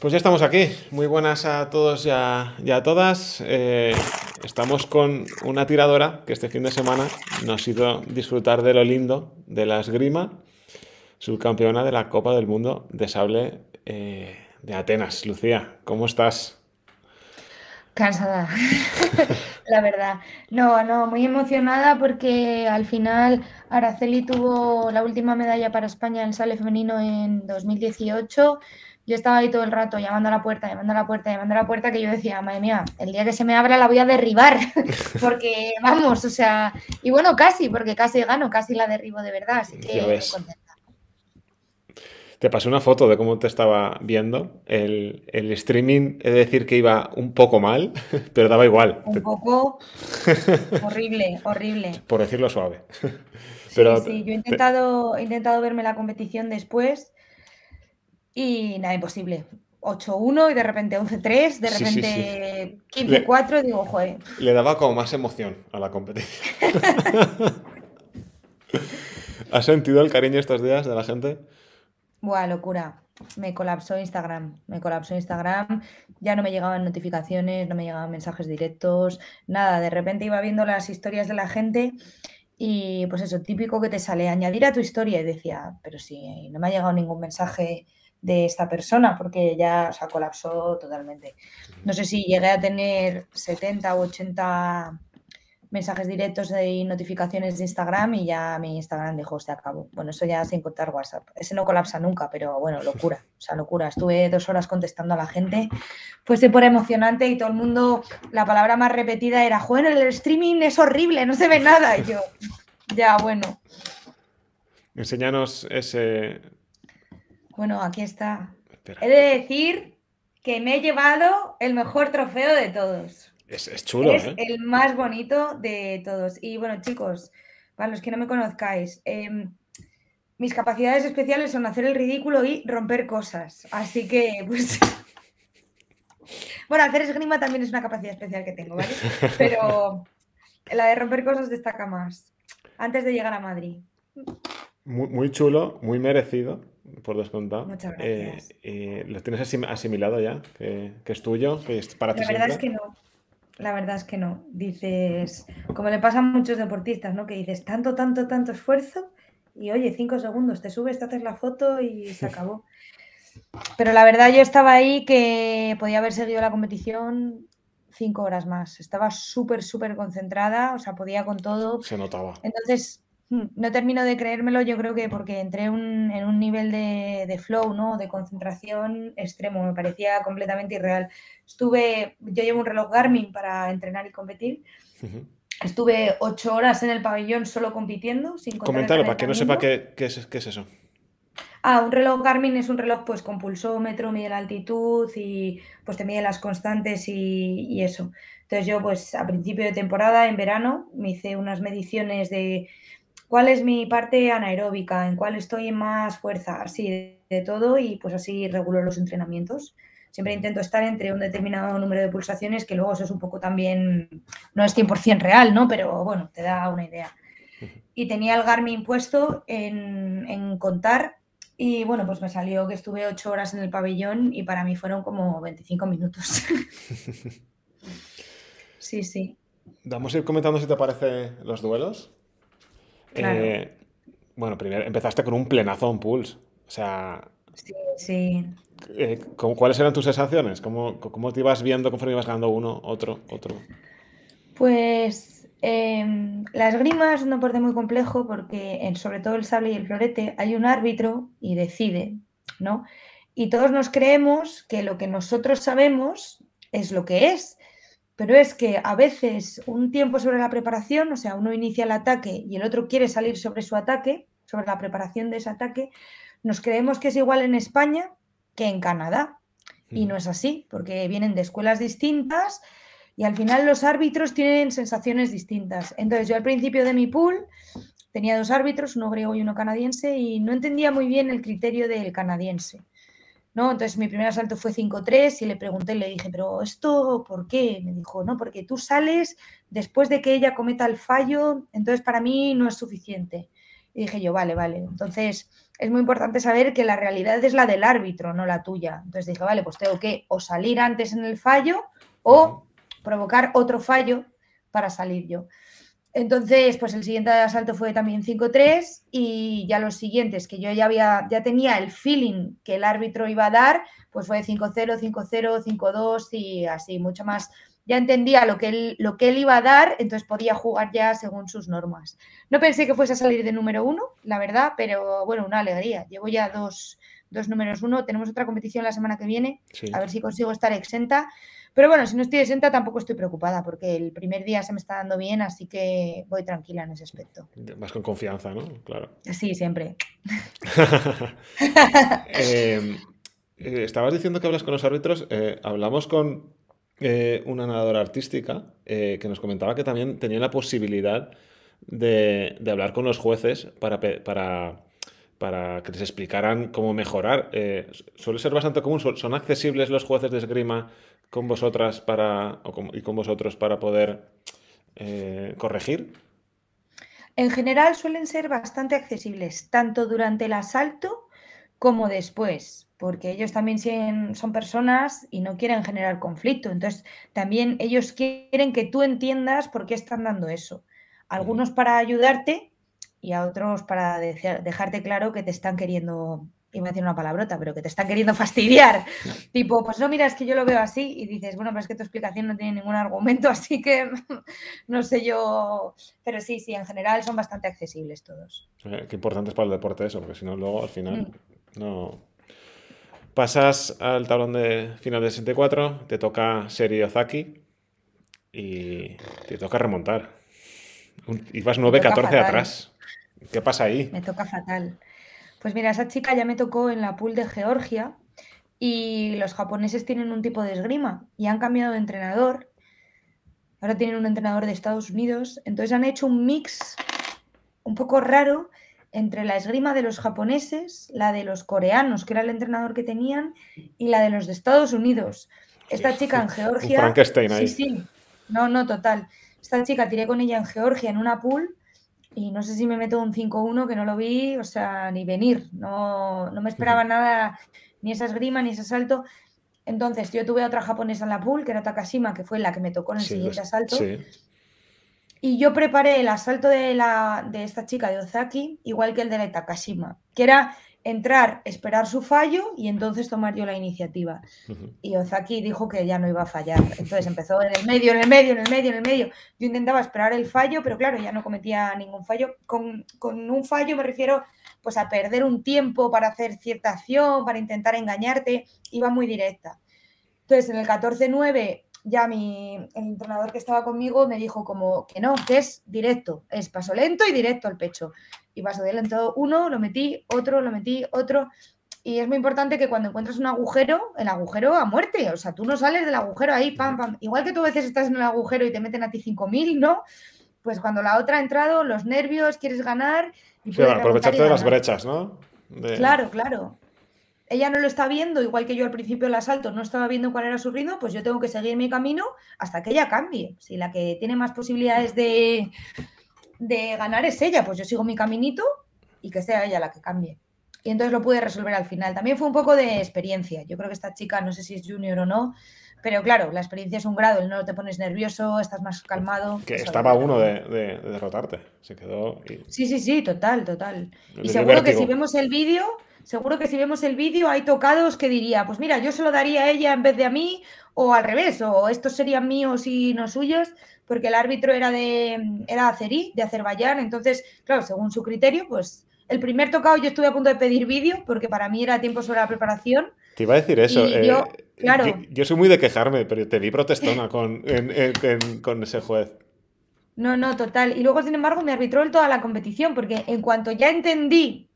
Pues ya estamos aquí. Muy buenas a todos y a, todas. Eh, estamos con una tiradora que este fin de semana nos hizo disfrutar de lo lindo de la esgrima, subcampeona de la Copa del Mundo de Sable eh, de Atenas. Lucía, ¿cómo estás? Cansada, la verdad. No, no, muy emocionada porque al final Araceli tuvo la última medalla para España en sale femenino en 2018 yo estaba ahí todo el rato llamando a la puerta, llamando a la puerta, llamando a la puerta, que yo decía, madre mía, el día que se me abra la voy a derribar, porque vamos, o sea, y bueno, casi, porque casi gano, casi la derribo de verdad, así que contenta. Te pasé una foto de cómo te estaba viendo. El, streaming, he de decir que iba un poco mal, pero daba igual. Un poco horrible, horrible. Por decirlo suave. Pero sí, yo he intentado, he intentado verme la competición después y nada, imposible. 8-1 y de repente 11-3, de repente 15-4, digo, joder. Le daba como más emoción a la competición. ¿Has sentido el cariño estos días de la gente? Buah, locura. Me colapsó Instagram. Me colapsó Instagram. Ya no me llegaban notificaciones, no me llegaban mensajes directos, nada. De repente iba viendo las historias de la gente y pues eso, típico que te sale añadir a tu historia y decía, pero si no me ha llegado ningún mensaje de esta persona porque ya se colapsó totalmente. No sé si llegué a tener 70 o 80 mensajes directos de notificaciones de Instagram y ya mi Instagram dijo, se acabó. Bueno, eso ya sin contar WhatsApp. Ese no colapsa nunca, pero bueno, locura. O sea, locura. Estuve dos horas contestando a la gente. Fue súper emocionante y todo el mundo, la palabra más repetida era, joder, el streaming es horrible, no se ve nada. Y yo, ya, bueno. Enséñanos ese, bueno, aquí está. He de decir que me he llevado el mejor trofeo de todos. Es, chulo, es ¿eh? el más bonito de todos. Y bueno, chicos, para los que no me conozcáis, em, mis capacidades especiales son hacer el ridículo y romper cosas. Así que, pues. bueno, hacer esgrima también es una capacidad especial que tengo, ¿vale? Pero la de romper cosas destaca más. Antes de llegar a Madrid. muy chulo, muy merecido por descontado. Muchas gracias. Eh, ¿Lo tienes asimilado ya? ¿Que, es tuyo? ¿Que es para ti La verdad es que no. La verdad es que no. Dices, como le pasa a muchos deportistas, ¿no? Que dices tanto, tanto, tanto esfuerzo y oye, cinco segundos, te subes, te haces la foto y se acabó. Pero la verdad yo estaba ahí que podía haber seguido la competición cinco horas más. Estaba súper, súper concentrada, o sea, podía con todo. Se notaba. Entonces, no termino de creérmelo, yo creo que porque entré en un nivel de, flow, ¿no? De concentración extremo, me parecía completamente irreal. Estuve, yo llevo un reloj Garmin para entrenar y competir. Estuve ocho horas en el pabellón solo compitiendo. Sin Coméntalo para que no sepa qué, es, eso. Ah, un reloj Garmin es un reloj pues con pulsómetro, mide la altitud y pues te mide las constantes y, y eso. Entonces yo pues a principio de temporada, en verano, me hice unas mediciones de cuál es mi parte anaeróbica, en cuál estoy en más fuerza, así de, todo y pues así regulo los entrenamientos. Siempre intento estar entre un determinado número de pulsaciones, que luego eso es un poco también, no es 100% real, ¿no? Pero bueno, te da una idea. Y tenía el Garmin puesto en, en contar y bueno, pues me salió que estuve ocho horas en el pabellón y para mí fueron como 25 minutos. sí, sí. Vamos a ir comentando si te parece los duelos. Eh, bueno, primero empezaste con un plenazo en Pulse. O sea. Sí, sí. Eh, ¿Cuáles eran tus sensaciones? ¿Cómo, ¿Cómo, te ibas viendo conforme ibas ganando uno, otro, otro? Pues eh, la esgrima es un deporte muy complejo porque, en, sobre todo el sable y el florete, hay un árbitro y decide, ¿no? Y todos nos creemos que lo que nosotros sabemos es lo que es pero es que a veces un tiempo sobre la preparación, o sea, uno inicia el ataque y el otro quiere salir sobre su ataque, sobre la preparación de ese ataque, nos creemos que es igual en España que en Canadá. Y no es así, porque vienen de escuelas distintas y al final los árbitros tienen sensaciones distintas. Entonces yo al principio de mi pool tenía dos árbitros, uno griego y uno canadiense, y no entendía muy bien el criterio del canadiense. ¿No? Entonces mi primer asalto fue 5-3 y le pregunté, le dije, pero ¿esto por qué? Me dijo, no, porque tú sales después de que ella cometa el fallo, entonces para mí no es suficiente. Y dije yo, vale, vale. Entonces es muy importante saber que la realidad es la del árbitro, no la tuya. Entonces dije, vale, pues tengo que o salir antes en el fallo o provocar otro fallo para salir yo. Entonces, pues el siguiente asalto fue también 5-3 y ya los siguientes que yo ya había, ya tenía el feeling que el árbitro iba a dar, pues fue 5-0, 5-0, 5-2 y así, mucho más. Ya entendía lo que, él, lo que él iba a dar, entonces podía jugar ya según sus normas. No pensé que fuese a salir de número uno, la verdad, pero bueno, una alegría. Llevo ya dos, dos números uno. Tenemos otra competición la semana que viene, a ver si consigo estar exenta. Pero bueno, si no estoy exenta tampoco estoy preocupada porque el primer día se me está dando bien, así que voy tranquila en ese aspecto. Más con confianza, ¿no? Claro. Sí, siempre. Em, eh, estabas diciendo que hablas con los árbitros. Eh, hablamos con eh, una nadadora artística que nos comentaba que también tenía la posibilidad de, hablar con los jueces para, para, para, que les explicaran cómo mejorar. suele ser bastante común. ¿Son accesibles los jueces de esgrima con vosotras para, y con vosotros para poder eh, corregir? En general suelen ser bastante accesibles, tanto durante el asalto como después, porque ellos también son personas y no quieren generar conflicto. Entonces, también ellos quieren que tú entiendas por qué están dando eso. Algunos para ayudarte y a otros para dejarte claro que te están queriendo iba a decir una palabrota, pero que te están queriendo fastidiar. tipo, pues no, mira, es que yo lo veo así y dices, bueno, pero es que tu explicación no tiene ningún argumento, así que no sé yo. Pero sí, sí, en general son bastante accesibles todos. Eh, qué importante es para el deporte eso, porque si no, luego al final mm. no. Pasas al tablón de final de 64, te toca Seri Ozaki y te toca remontar. Y vas 9-14 atrás. ¿Qué pasa ahí? Me toca fatal. Pues mira, esa chica ya me tocó en la pool de Georgia y los japoneses tienen un tipo de esgrima y han cambiado de entrenador. Ahora tienen un entrenador de Estados Unidos. Entonces han hecho un mix un poco raro entre la esgrima de los japoneses, la de los coreanos, que era el entrenador que tenían, y la de los de Estados Unidos. Esta chica en Georgia. Frankenstein ahí. Sí, sí. No, no, total. Esta chica tiré con ella en Georgia en una pool y no sé si me meto un 5-1 que no lo vi, o sea, ni venir, no, no me esperaba nada, ni esa esgrima, ni ese salto. Entonces, yo tuve otra japonesa en la pool, que era Takashima, que fue la que me tocó en el siguiente asalto. Y yo preparé el asalto de, la, de esta chica de Ozaki, igual que el de la Takashima, que era entrar, esperar su fallo y entonces tomar yo la iniciativa. Y Ozaki dijo que ya no iba a fallar. Entonces empezó en el medio, en el medio, en el medio, en el medio. Yo intentaba esperar el fallo, pero claro, ya no cometía ningún fallo. Con, un fallo me refiero pues a perder un tiempo para hacer cierta acción, para intentar engañarte. Iba muy directa. Entonces en el 14-9 ya mi, el entrenador que estaba conmigo me dijo como que no, que es directo, es paso lento y directo al pecho. Y paso de lento uno, lo metí, otro, lo metí, otro. Y es muy importante que cuando encuentras un agujero, el agujero a muerte, o sea, tú no sales del agujero ahí, pam, pam. Igual que tú a veces estás en el agujero y te meten a ti 5.000, ¿no? Pues cuando la otra ha entrado, los nervios, quieres ganar. Y sí, aprovecharte de las brechas, ¿no? Claro, claro ella no lo está viendo, igual que yo al principio del asalto no estaba viendo cuál era su ritmo, pues yo tengo que seguir mi camino hasta que ella cambie. Si la que tiene más posibilidades de, de ganar es ella, pues yo sigo mi caminito y que sea ella la que cambie. Y entonces lo pude resolver al final. También fue un poco de experiencia. Yo creo que esta chica, no sé si es junior o no, pero claro, la experiencia es un grado, no te pones nervioso, estás más calmado. Que estaba uno de, derrotarte, se quedó. Sí, sí, sí, total, total. y seguro que si vemos el vídeo, Seguro que si vemos el vídeo hay tocados que diría, pues mira, yo se lo daría a ella en vez de a mí, o al revés, o estos serían míos y no suyos, porque el árbitro era de era azerí, de Azerbaiyán, entonces, claro, según su criterio, pues el primer tocado yo estuve a punto de pedir vídeo, porque para mí era tiempo sobre la preparación. Te iba a decir eso. yo, eh, claro. Yo, soy muy de quejarme, pero te vi protestona con, con ese juez. No, no, total. Y luego, sin embargo, me arbitró en toda la competición, porque en cuanto ya entendí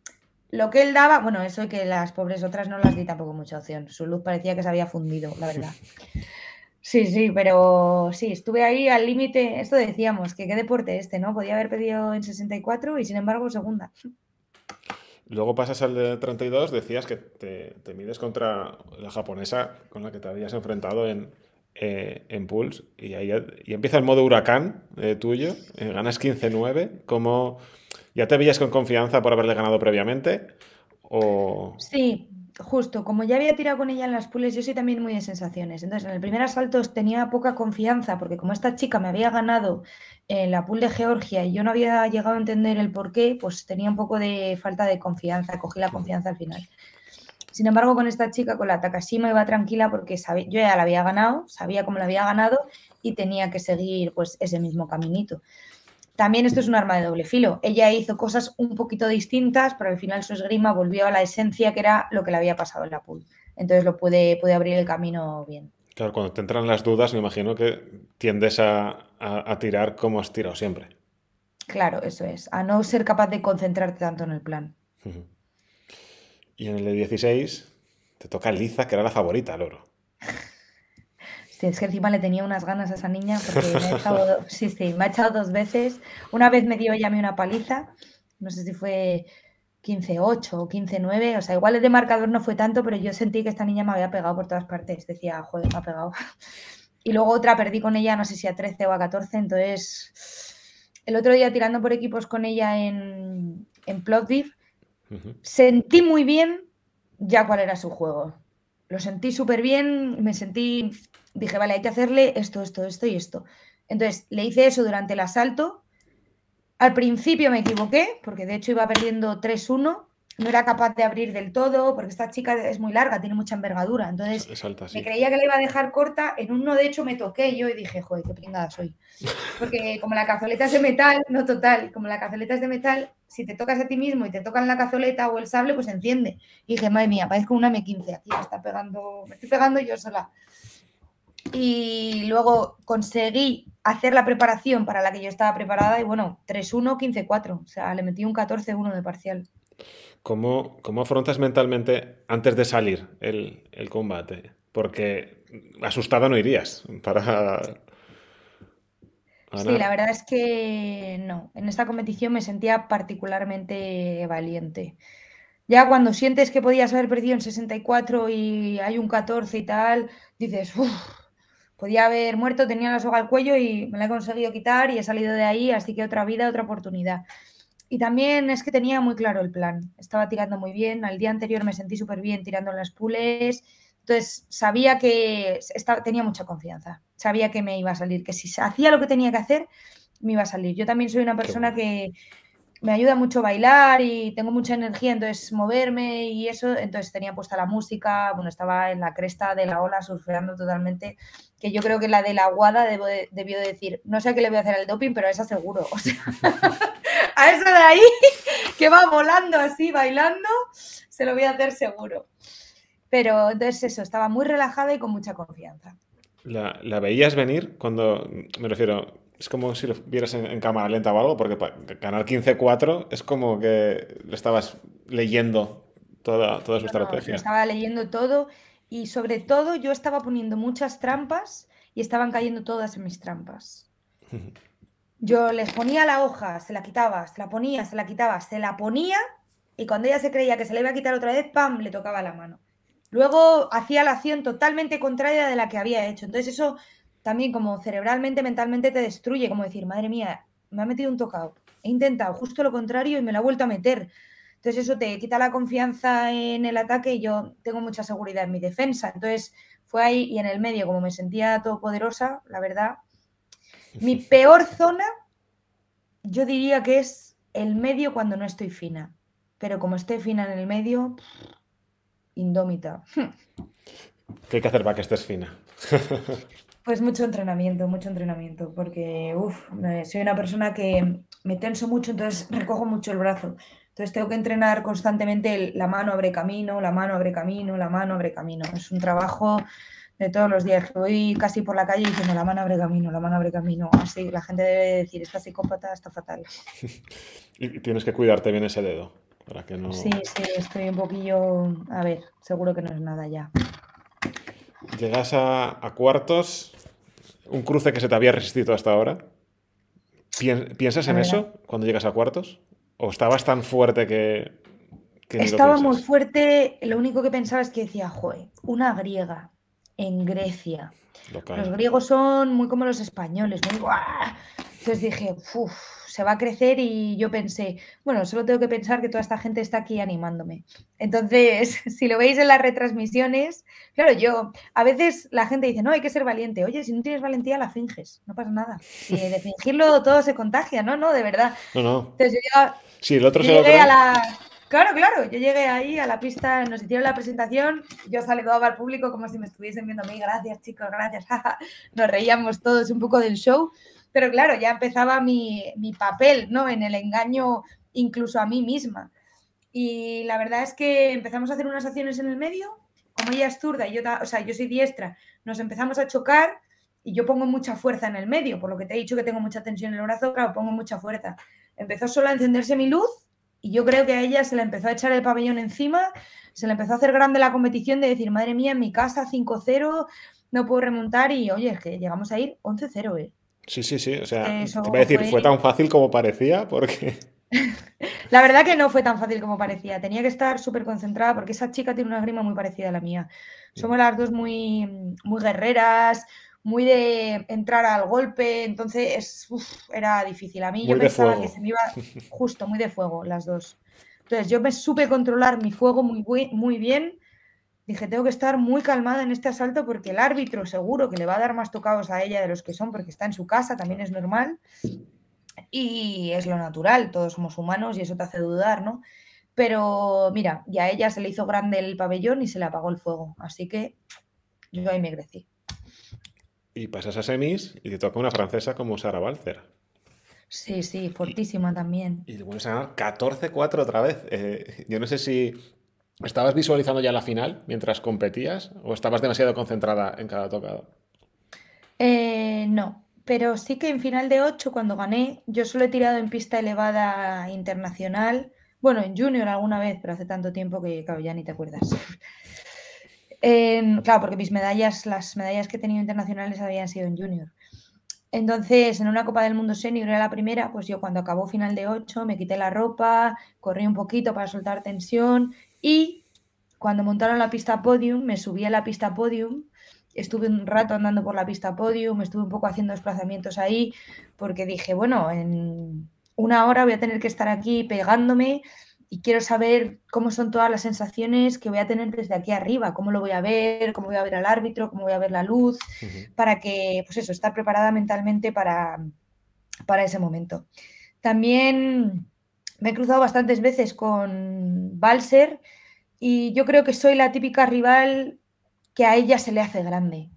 lo que él daba, bueno, eso que las pobres otras no las di tampoco mucha opción. Su luz parecía que se había fundido, la verdad. Sí, sí, pero sí, estuve ahí al límite. Esto decíamos, que qué deporte este, ¿no? Podía haber pedido en 64 y sin embargo segunda. Luego pasas al de 32, decías que te, mides contra la japonesa con la que te habías enfrentado en, eh, en Pulse y ahí y empieza el modo huracán eh, tuyo, eh, ganas 15-9, como ¿Ya te veías con confianza por haberle ganado previamente? O... Sí, justo, como ya había tirado con ella en las pools, yo soy también muy de sensaciones. Entonces, en el primer asalto tenía poca confianza, porque como esta chica me había ganado en la pool de Georgia y yo no había llegado a entender el por qué, pues tenía un poco de falta de confianza, cogí la confianza al final. Sin embargo, con esta chica, con la Takashima, iba tranquila porque sabía, yo ya la había ganado, sabía cómo la había ganado y tenía que seguir pues ese mismo caminito. También esto es un arma de doble filo. Ella hizo cosas un poquito distintas, pero al final su esgrima volvió a la esencia que era lo que le había pasado en la pool. Entonces lo puede, puede abrir el camino bien. Claro, cuando te entran las dudas, me imagino que tiendes a, tirar como has tirado siempre. Claro, eso es. A no ser capaz de concentrarte tanto en el plan. Y en el de 16 te toca Liza, que era la favorita, Loro. Sí, es que encima le tenía unas ganas a esa niña porque me ha echado, sí, sí, me ha echado dos veces. Una vez me dio ella a mí una paliza, no sé si fue 15-8 o 15-9, o sea, igual el de marcador no fue tanto, pero yo sentí que esta niña me había pegado por todas partes. Decía, joder, me ha pegado. Y luego otra perdí con ella, no sé si a 13 o a 14, entonces el otro día tirando por equipos con ella en, en Plovdiv, sentí muy bien ya cuál era su juego. Lo sentí súper bien, me sentí dije, vale, hay que hacerle esto, esto, esto y esto. Entonces, le hice eso durante el asalto. Al principio me equivoqué, porque de hecho iba perdiendo 3-1. No era capaz de abrir del todo, porque esta chica es muy larga, tiene mucha envergadura. Entonces, me creía que le iba a dejar corta. En uno, de hecho, me toqué yo y dije, joder, qué pringada soy. Porque como la cazoleta es de metal, no total, como la cazoleta es de metal, si te tocas a ti mismo y te tocan la cazoleta o el sable, pues enciende. Y dije, madre mía, parezco una M15 aquí, me está pegando, me estoy pegando yo sola y luego conseguí hacer la preparación para la que yo estaba preparada y bueno, 3-1, 15-4, o sea, le metí un 14-1 de parcial. ¿Cómo, ¿Cómo, afrontas mentalmente antes de salir el, el combate? Porque asustada no irías para... Sí, la verdad es que no. En esta competición me sentía particularmente valiente. Ya cuando sientes que podías haber perdido en 64 y hay un 14 y tal, dices, uff, podía haber muerto, tenía la soga al cuello y me la he conseguido quitar y he salido de ahí, así que otra vida, otra oportunidad. Y también es que tenía muy claro el plan, estaba tirando muy bien, al día anterior me sentí súper bien tirando en las pules, entonces sabía que estaba, tenía mucha confianza, sabía que me iba a salir, que si hacía lo que tenía que hacer, me iba a salir. Yo también soy una persona que me ayuda mucho bailar y tengo mucha energía, entonces moverme y eso, entonces tenía puesta la música, bueno, estaba en la cresta de la ola surfeando totalmente, que yo creo que la de la aguada debió decir, no sé a qué le voy a hacer al doping, pero a esa seguro, a esa de ahí que va volando así, bailando, se lo voy a hacer seguro. Pero entonces eso, estaba muy relajada y con mucha confianza. ¿La, la veías venir cuando, me refiero, es como si lo vieras en, cámara lenta o algo, porque para ganar 15-4 es como que le estabas leyendo toda, toda su estrategia. estaba leyendo todo y sobre todo yo estaba poniendo muchas trampas y estaban cayendo todas en mis trampas. Yo les ponía la hoja, se la quitaba, se la ponía, se la quitaba, se la ponía y cuando ella se creía que se le iba a quitar otra vez, ¡pam!, le tocaba la mano. Luego hacía la acción totalmente contraria de la que había hecho. Entonces eso también como cerebralmente, mentalmente te destruye, como decir, madre mía, me ha metido un tocado, he intentado justo lo contrario y me lo ha vuelto a meter. Entonces eso te quita la confianza en el ataque y yo tengo mucha seguridad en mi defensa. Entonces fue ahí y en el medio, como me sentía todopoderosa, la verdad. Mi peor zona, yo diría que es el medio cuando no estoy fina. Pero como estoy fina en el medio, indómita. ¿Qué hay que hacer para que estés fina? Pues mucho entrenamiento, mucho entrenamiento, porque uf, soy una persona que me tenso mucho, entonces recojo mucho el brazo. Entonces tengo que entrenar constantemente la mano abre camino, la mano abre camino, la mano abre camino. Es un trabajo de todos los días. Voy casi por la calle diciendo la mano abre camino, la mano abre camino. Así la gente debe decir, esta psicópata está fatal. y tienes que cuidarte bien ese dedo. Para que no... Sí, sí, estoy un poquillo... A ver, seguro que no es nada ya. Llegas a, cuartos, un cruce que se te había resistido hasta ahora. ¿Piensas en eso cuando llegas a cuartos? ¿O estabas tan fuerte que... Estaba muy fuerte, lo único que pensaba es que decía, joder, una griega en Grecia. Los griegos son muy como los españoles, muy Entonces dije, uff, se va a crecer y yo pensé, bueno, solo tengo que pensar que toda esta gente está aquí animándome. Entonces, si lo veis en las retransmisiones, claro, yo, a veces la gente dice, no, hay que ser valiente. Oye, si no tienes valentía, la finges, no pasa nada. Y de fingirlo todo se contagia, ¿no? No, de verdad. No, no. Entonces yo ya, Sí, el otro yo se lo llegué a la... Claro, claro, yo llegué ahí a la pista, nos hicieron la presentación, yo saludaba al público como si me estuviesen viendo a mí, gracias chicos, gracias, nos reíamos todos un poco del show, pero claro, ya empezaba mi, mi papel, ¿no? En el engaño incluso a mí misma. Y la verdad es que empezamos a hacer unas acciones en el medio, como ella es zurda y yo, o sea, yo soy diestra, nos empezamos a chocar y yo pongo mucha fuerza en el medio, por lo que te he dicho que tengo mucha tensión en el brazo, claro, pongo mucha fuerza. Empezó solo a encenderse mi luz y yo creo que a ella se le empezó a echar el pabellón encima, se le empezó a hacer grande la competición de decir, madre mía, en mi casa 5-0, no puedo remontar y oye, es que llegamos a ir 11-0, ¿eh? Sí, sí, sí. O sea, Eso te iba a decir, fue- fue tan fácil como parecía, porque. La verdad que no fue tan fácil como parecía. Tenía que estar súper concentrada porque esa chica tiene una grima muy parecida a la mía. Somos las dos muy, muy guerreras, muy de entrar al golpe. Entonces, uf, era difícil. A mí yo Muy pensaba fuego. que se me iba justo, muy de fuego, las dos. Entonces, yo me supe controlar mi fuego muy, muy bien. Dije, tengo que estar muy calmada en este asalto porque el árbitro seguro que le va a dar más tocados a ella de los que son porque está en su casa, también es normal. Y es lo natural, todos somos humanos y eso te hace dudar, ¿no? Pero mira, ya a ella se le hizo grande el pabellón y se le apagó el fuego. Así que yo ahí me crecí. Y pasas a semis y te toca una francesa como Sara Balcer. Sí, sí, fortísima también. Y vuelves a ganar 14-4 otra vez. Eh, yo no sé si estabas visualizando ya la final mientras competías o estabas demasiado concentrada en cada tocado. Eh, no, pero sí que en final de 8, cuando gané, yo solo he tirado en pista elevada internacional. Bueno, en junior alguna vez, pero hace tanto tiempo que, claro, ya ni te acuerdas. Claro, porque mis medallas, las medallas que he tenido internacionales habían sido en junior. Entonces, en una Copa del Mundo Senior era la primera, pues yo cuando acabó final de 8 me quité la ropa, corrí un poquito para soltar tensión y cuando montaron la pista podium, me subí a la pista podium, estuve un rato andando por la pista podium, estuve un poco haciendo desplazamientos ahí, porque dije, bueno, en una hora voy a tener que estar aquí pegándome y quiero saber cómo son todas las sensaciones que voy a tener desde aquí arriba, cómo lo voy a ver, cómo voy a ver al árbitro, cómo voy a ver la luz, para que, pues eso, estar preparada mentalmente para, para ese momento. También me he cruzado bastantes veces con Balser y yo creo que soy la típica rival que a ella se le hace grande.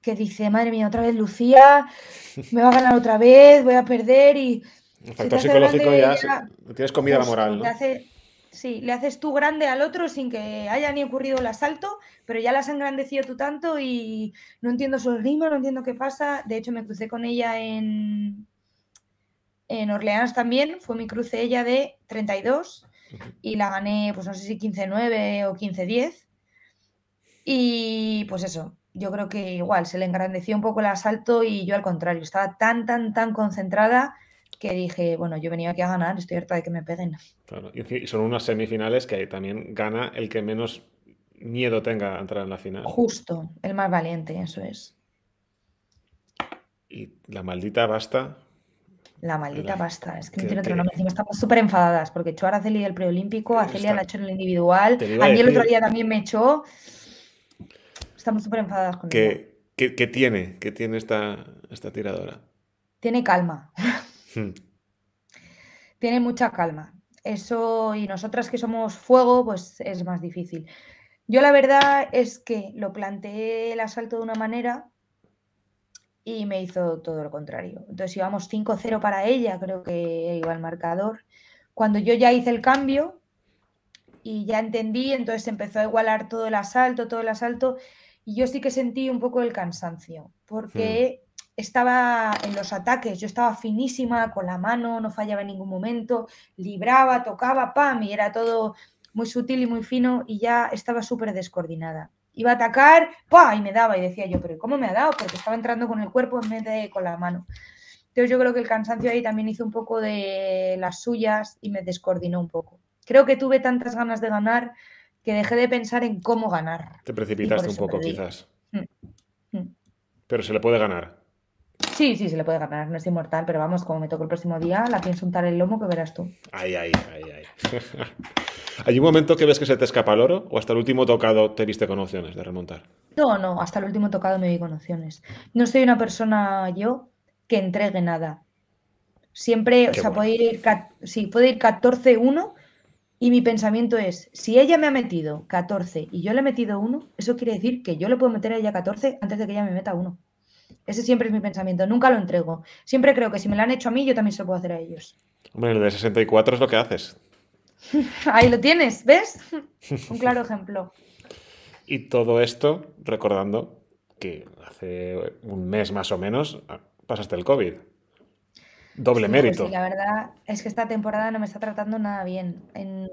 Que dice, madre mía, otra vez Lucía, me va a ganar otra vez, voy a perder y El factor psicológico ya ella- tienes comida la moral, le ¿no? hace- sí, le haces tú grande al otro sin que haya ni ocurrido el asalto, pero ya la has engrandecido tú tanto y no entiendo su esgrima, no entiendo qué pasa. De hecho, me crucé con ella en, en Orleans también, fue mi cruce ella de 32 Ujú. Y la gané, pues no sé si 15-9 o 15-10. Y pues eso, yo creo que igual se le engrandeció un poco el asalto y yo al contrario, estaba tan, tan, tan concentrada que dije, bueno, yo venía aquí a ganar, estoy harta de que me peguen. Claro, y son unas semifinales que también gana el que menos miedo tenga a entrar en la final. Justo, el más valiente, eso es. Y la maldita basta. La maldita pasta, es que no tiene otro nombre. Encima estamos súper enfadadas porque echó a Araceli del preolímpico, a Celia la echó en el individual, a mí el otro día también me echó. Estamos súper enfadadas con. ¿Qué, qué- qué tiene? ¿Qué tiene esta, esta tiradora? Tiene calma. Hmm. tiene mucha calma. Eso, y nosotras que somos fuego, pues es más difícil. Yo la verdad es que lo planteé el asalto de una manera y me hizo todo lo contrario. Entonces íbamos 5-0 para ella, creo que iba el marcador. Cuando yo ya hice el cambio y ya entendí, entonces empezó a igualar todo el asalto, todo el asalto, y yo sí que sentí un poco el cansancio, porque estaba en los ataques, yo estaba finísima con la mano, no fallaba en ningún momento, libraba, tocaba, pam, y era todo muy sutil y muy fino y ya estaba súper descoordinada. Iba a atacar, ¡pa! y me daba y decía yo, pero ¿cómo me ha dado? Porque estaba entrando con el cuerpo en vez de con la mano. Entonces yo creo que el cansancio ahí también hizo un poco de las suyas y me descoordinó un poco. Creo que tuve tantas ganas de ganar que dejé de pensar en cómo ganar. Te precipitaste un poco, perdí. quizás. Mm, mm. Pero se le puede ganar. Sí, sí, se le puede ganar, no es inmortal, pero vamos, como me toco el próximo día, la pienso untar el lomo que verás tú. Ay, ay, ay, ay. ¿Hay un momento que ves que se te escapa el oro o hasta el último tocado te viste con opciones de remontar? No, no, hasta el último tocado me vi con opciones. No soy una persona yo que entregue nada. Siempre, o sea, puede ir, sí, puede ir 14-1 y mi pensamiento es, si ella me ha metido 14 y yo le he metido 1, eso quiere decir que yo le puedo meter a ella 14 antes de que ella me meta 1. Ese siempre es mi pensamiento, nunca lo entrego. Siempre creo que si me lo han hecho a mí, yo también se lo puedo hacer a ellos. Hombre, el de 64 es lo que haces. Ahí lo tienes, ¿ves? Un claro ejemplo. Y todo esto recordando que hace un mes más o menos pasaste el COVID. Doble mérito. Sí, la verdad es que esta temporada no me está tratando nada bien.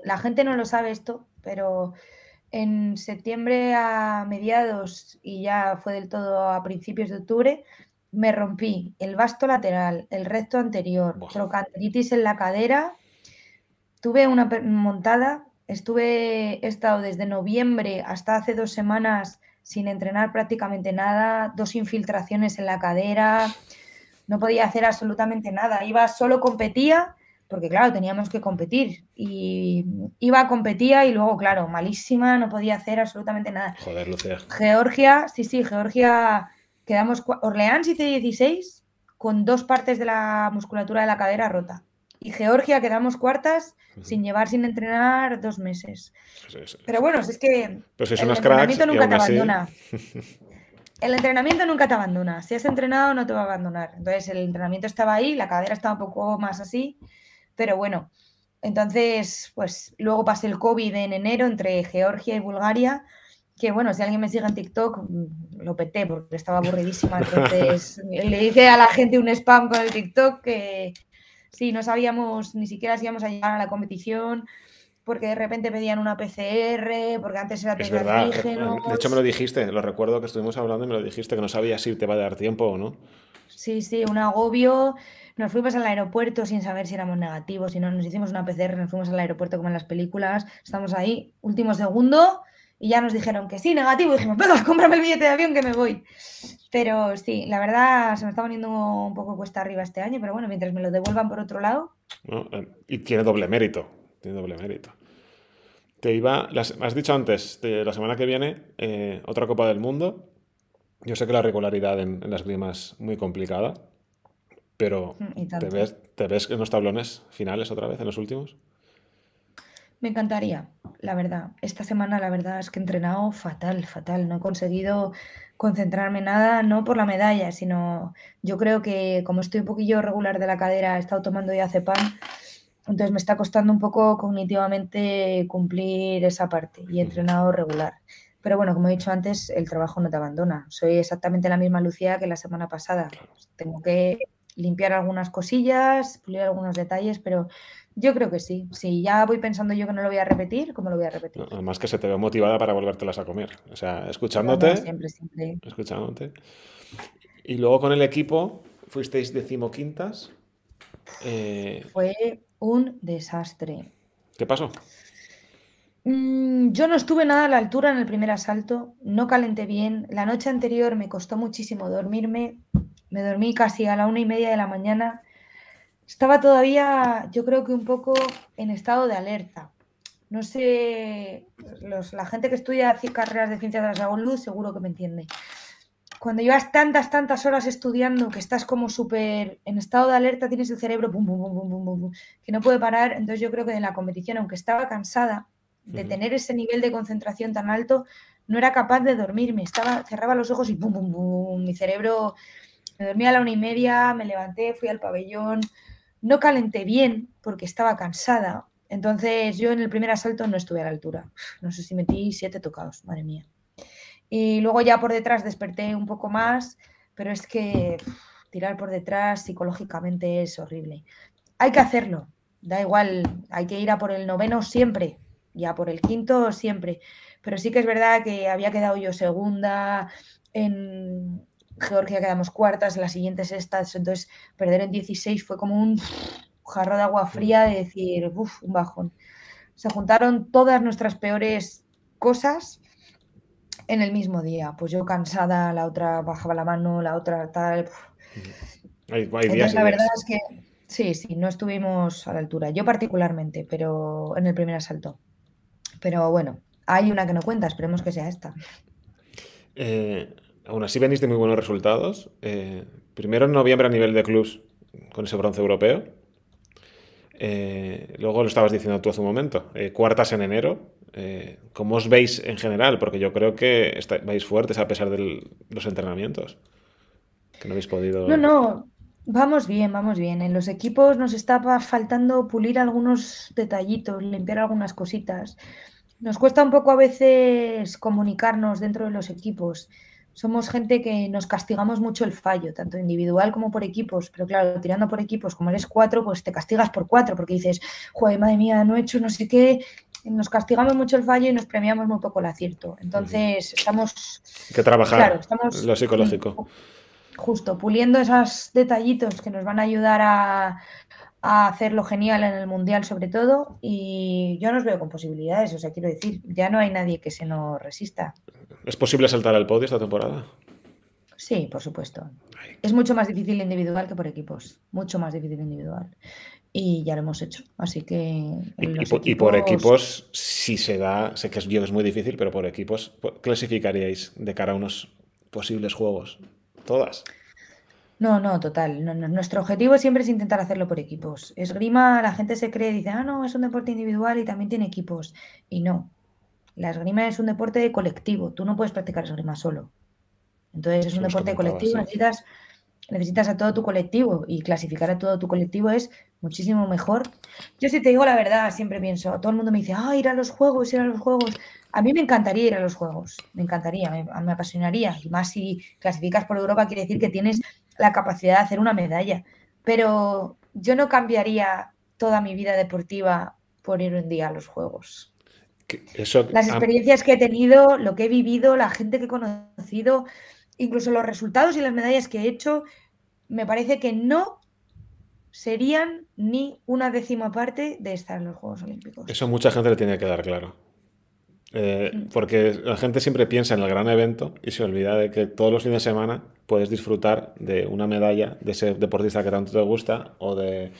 la gente no lo sabe esto, pero en septiembre a mediados y ya fue del todo a principios de octubre, me rompí el vasto lateral, el recto anterior, trochanteritis en la cadera, tuve una montada, estuve, he estado desde noviembre hasta hace dos semanas sin entrenar prácticamente nada, dos infiltraciones en la cadera, no podía hacer absolutamente nada. Iba solo competía, porque claro, teníamos que competir. Y iba, competía y luego, claro, malísima, no podía hacer absolutamente nada. Joder, Lucía. Georgia, sí, sí, Georgia, quedamos. Orleans hice 16 con dos partes de la musculatura de la cadera rota. Y Georgia quedamos cuartas sin llevar sin entrenar dos meses. Pero bueno, es que Pero si el entrenamiento nunca te abandona. el entrenamiento nunca te abandona. Si has entrenado, no te va a abandonar. Entonces, el entrenamiento estaba ahí, la cadera estaba un poco más así, pero bueno. Entonces, pues luego pasé el COVID en enero entre Georgia y Bulgaria, que bueno, si alguien me sigue en TikTok, mm, lo peté porque estaba aburridísima. Entonces, le dije a la gente un spam con el TikTok que sí, no sabíamos ni siquiera si íbamos a llegar a la competición porque de repente pedían una PCR, porque antes era es verdad. De hecho me lo dijiste, lo recuerdo que estuvimos hablando y me lo dijiste, que no sabías si te va a dar tiempo o no. Sí, sí, un agobio. Nos fuimos al aeropuerto sin saber si éramos negativos, si no nos hicimos una PCR, nos fuimos al aeropuerto como en las películas, estamos ahí, último segundo, y ya nos dijeron que sí, negativo, y dijimos, venga, cómprame el billete de avión que me voy. Pero sí, la verdad se me está poniendo un poco cuesta arriba este año, pero bueno, mientras me lo devuelvan por otro lado. Eh, y tiene doble mérito tiene doble mérito. Te iba, has dicho antes, de la semana que viene, eh, otra Copa del Mundo. Yo sé que la regularidad en, las grimas es muy complicada, pero mm, ¿te ves, ¿te ves en los tablones finales otra vez, en los últimos? Me encantaría, la verdad. Esta semana la verdad es que he entrenado fatal, fatal. No he conseguido concentrarme nada, no por la medalla, sino yo creo que como estoy un poquillo regular de la cadera, he estado tomando ya cepam entonces me está costando un poco cognitivamente cumplir esa parte y he entrenado regular. Pero bueno, como he dicho antes, el trabajo no te abandona. Soy exactamente la misma Lucía que la semana pasada. Tengo que limpiar algunas cosillas, pulir algunos detalles, pero yo creo que sí. Si ya voy pensando yo que no lo voy a repetir, ¿cómo lo voy a repetir? Además que se te ve motivada para volvértelas a comer. O sea, escuchándote. siempre, siempre. Escuchándote. Y luego con el equipo fuisteis decimoquintas. Eh... Fue un desastre. ¿Qué pasó? Mm, yo no estuve nada a la altura en el primer asalto, no calenté bien. La noche anterior me costó muchísimo dormirme. Me dormí casi a la una y media de la mañana. Estaba todavía, yo creo que un poco en estado de alerta. No sé, la gente que estudia carreras de ciencias de la salud seguro que me entiende cuando llevas tantas, tantas horas estudiando que estás como súper en estado de alerta, tienes el cerebro que no puede parar. Entonces yo creo que en la competición, aunque estaba cansada de tener ese nivel de concentración tan alto, no era capaz de dormirme. Estaba, cerraba los ojos y bum, bum, bum, mi cerebro me dormía a la una y media, me levanté, fui al pabellón, no calenté bien porque estaba cansada. Entonces yo en el primer asalto no estuve a la altura. No sé si metí siete tocados, madre mía. Y luego ya por detrás desperté un poco más, pero es que tirar por detrás psicológicamente es horrible. Hay que hacerlo, da igual, hay que ir a por el noveno siempre, ya por el quinto siempre. Pero sí que es verdad que había quedado yo segunda, en Georgia quedamos cuartas, las siguientes estas, entonces perder en 16 fue como un jarro de agua fría de decir, uff, un bajón. Se juntaron todas nuestras peores cosas en el mismo día. Pues yo cansada, la otra bajaba la mano, la otra tal. Hay, hay días y la verdad días. es que sí, sí, no estuvimos a la altura. Yo particularmente, pero en el primer asalto. Pero bueno, hay una que no cuenta, esperemos que sea esta. Eh, aún así venís de muy buenos resultados. Eh, primero en noviembre a nivel de clubs con ese bronce europeo. Eh, luego lo estabas diciendo tú hace un momento. eh, cuartas en enero. ¿Cómo os veis en general? Porque yo creo que está- vais fuertes a pesar de los entrenamientos. Que no habéis podido. No, no, vamos bien, vamos bien. En los equipos nos estaba faltando pulir algunos detallitos, limpiar algunas cositas. Nos cuesta un poco a veces comunicarnos dentro de los equipos. Somos gente que nos castigamos mucho el fallo, tanto individual como por equipos, pero claro, tirando por equipos, como eres cuatro, pues te castigas por cuatro, porque dices, joder, madre mía, no he hecho no sé qué, nos castigamos mucho el fallo y nos premiamos muy poco el acierto. Entonces, estamos, Hay que trabajar claro, estamos lo psicológico. justo puliendo esos detallitos que nos van a ayudar a, a hacerlo genial en el mundial sobre todo y yo nos veo con posibilidades, o sea, quiero decir, ya no hay nadie que se nos resista. ¿Es posible saltar al podio esta temporada? Sí, por supuesto. Ay. Es mucho más difícil individual que por equipos, mucho más difícil individual. Y ya lo hemos hecho, así que... Y, por equipos- si se da, sé que es, muy difícil, pero por equipos, po- clasificaríais de cara a unos posibles juegos? Todas. No, no, total. no, no, Nuestro objetivo siempre es intentar hacerlo por equipos. Esgrima, la gente se cree, dice, ah, no, es un deporte individual y también tiene equipos. Y no. La esgrima es un deporte colectivo. Tú no puedes practicar esgrima solo. Entonces es un nos deporte colectivo. Necesitas, necesitas a todo tu colectivo y clasificar a todo tu colectivo es muchísimo mejor. Yo si te digo la verdad, siempre pienso, todo el mundo me dice, ah, ir a los juegos, ir a los juegos. A mí me encantaría ir a los juegos, me encantaría, me, me apasionaría. Y más si clasificas por Europa, quiere decir que tienes la capacidad de hacer una medalla. Pero yo no cambiaría toda mi vida deportiva por ir un día a los juegos. Eso, Las experiencias que he tenido, lo que he vivido, la gente que he conocido, incluso los resultados y las medallas que he hecho, me parece que no serían ni una décima parte de estar en los Juegos Olímpicos. eso mucha gente le tiene que dar claro. Eh, Mm. porque la gente siempre piensa en el gran evento y se olvida de que todos los fines de semana puedes disfrutar de una medalla de ese deportista que tanto te gusta o de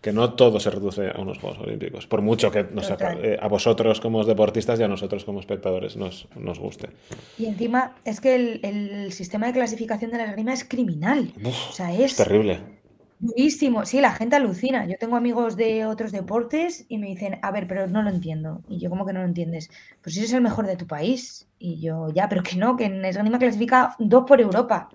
que no todo se reduce a unos Juegos Olímpicos. Por mucho que nos aca- eh, a vosotros como deportistas y a nosotros como espectadores nos, nos guste. Y encima es que el, el sistema de clasificación de la esgrima es criminal. Uf, O sea, es es terrible. Durísimo. Sí, la gente alucina. Yo tengo amigos de otros deportes y me dicen, a ver, pero no lo entiendo. Y yo, ¿cómo que no lo entiendes? Pues eres el mejor de tu país. Y yo, ya, pero que no, que en esgrima clasifica dos por Europa.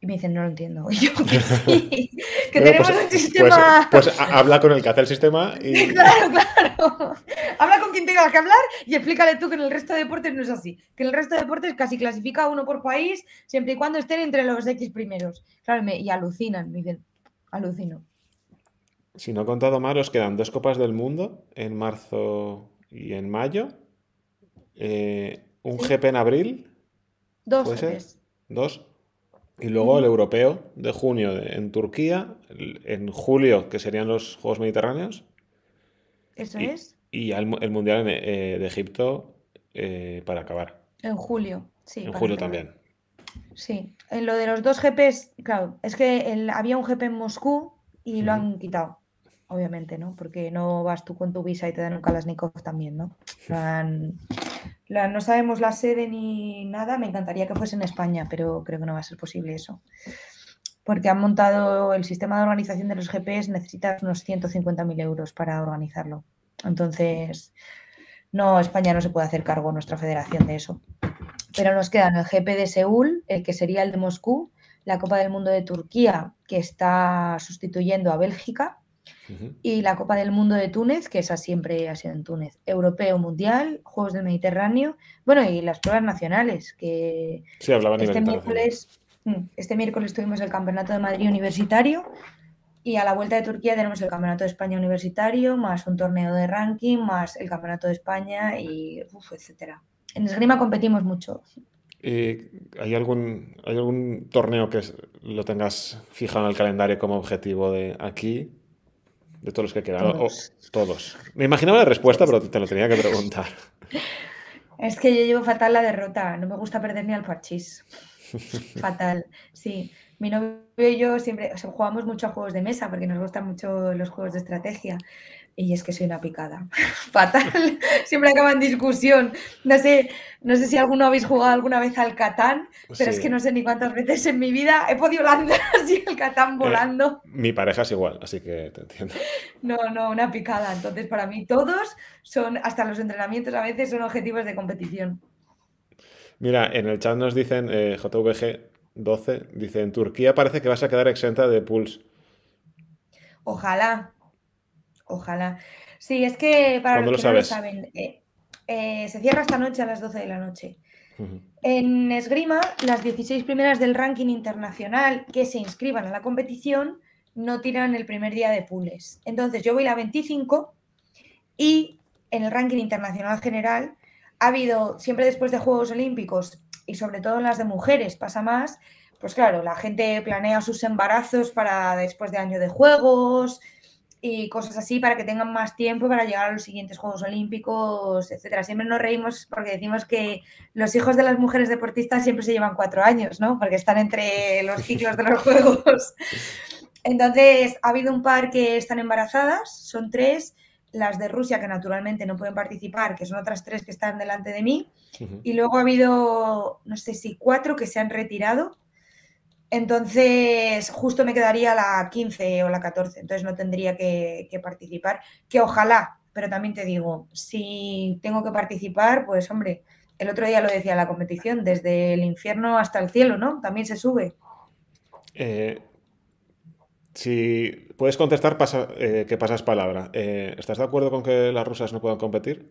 Y me dicen, no lo entiendo. Y yo, que sí, que Bueno, tenemos pues- un sistema... Pues, pues ha- habla con el que hace el sistema y Claro, claro. Habla con quien tenga que hablar y explícale tú que en el resto de deportes no es así. Que en el resto de deportes casi clasifica uno por país, siempre y cuando estén entre los X primeros. Claro, me- y alucinan, me dicen, alucino. si no he contado mal, os quedan dos Copas del Mundo en marzo y en mayo. Eh, un Sí. GP en abril, Dos ¿Puede ser? dos. Y luego el europeo de junio en Turquía, el- en julio, que serían los Juegos Mediterráneos, Eso y, es. y mu- el Mundial eh, de Egipto eh, para acabar. En julio. Sí, En julio acabar. también. Sí. En lo de los dos GPs, claro, es que el- había un GP en Moscú y lo han quitado. Obviamente, ¿no? Porque no vas tú con tu visa y te dan un Kalashnikov también, ¿no? Han- la- no sabemos la sede ni nada. Me encantaría que fuese en España, pero creo que no va a ser posible eso. Porque han montado el sistema de organización de los GPs, necesitas unos 150.000 euros para organizarlo. Entonces, no, España no se puede hacer cargo, nuestra federación, de eso. Pero nos quedan el GP de Seúl, el que sería el de Moscú, la Copa del Mundo de Turquía, que está sustituyendo a Bélgica, y la Copa del Mundo de Túnez, que esa siempre ha sido en Túnez. Europeo, Mundial, Juegos del Mediterráneo, bueno, y las pruebas nacionales, que Sí, hablaba a nivel este miércoles, mm, este miércoles tuvimos el Campeonato de Madrid Universitario y a la vuelta de Turquía tenemos el Campeonato de España Universitario, más un torneo de ranking, más el Campeonato de España y uf, etcétera. En esgrima competimos mucho. ¿Y ¿Hay algún, ¿Hay algún torneo que lo tengas fijado en el calendario como objetivo de aquí? De todos los que quedan. O- o- Todos. todos. Me imaginaba la respuesta, pero te lo tenía que preguntar. Es que yo llevo fatal la derrota, no me gusta perder ni al parchís. Fatal, sí. Mi novio y yo siempre jugamos mucho a juegos de mesa porque nos gustan mucho los juegos de estrategia. Y es que soy una picada. Fatal. Siempre acaba en discusión. No sé, no sé si alguno habéis jugado alguna vez al Catán, pero es que no sé ni cuántas veces en mi vida he podido lanzar así el Catán eh, volando. mi pareja es igual, así que te entiendo. No, no, una picada. Entonces, para mí todos son, hasta los entrenamientos a veces son objetivos de competición. Mira, en el chat nos dicen, eh, JVG12, dice, en Turquía parece que vas a quedar exenta de Pulse. Ojalá, ojalá. Sí, es que para los que no lo saben, eh, eh, se cierra esta noche a las 12 de la noche. En esgrima, las 16 primeras del ranking internacional que se inscriban a la competición no tiran el primer día de pools. Entonces yo voy la 25 y en el ranking internacional general ha habido, siempre después de Juegos Olímpicos y sobre todo en las de mujeres pasa más, pues claro, la gente planea sus embarazos para después de año de Juegos y cosas así para que tengan más tiempo para llegar a los siguientes Juegos Olímpicos, etcétera. Siempre nos reímos porque decimos que los hijos de las mujeres deportistas siempre se llevan cuatro años, ¿no? Porque están entre los ciclos de los Juegos. Entonces, ha habido un par que están embarazadas, son tres, las de Rusia que naturalmente no pueden participar, que son otras tres que están delante de mí, y luego ha habido, no sé si cuatro que se han retirado. Entonces, justo me quedaría la 15 o la 14, entonces no tendría que, participar, que ojalá, pero también te digo, si tengo que participar, pues hombre, el otro día lo decía la competición, desde el infierno hasta el cielo, ¿no? También se sube. Eh, si puedes contestar, pasa, eh, que pasas palabra. Eh, ¿Estás de acuerdo con que las rusas no puedan competir?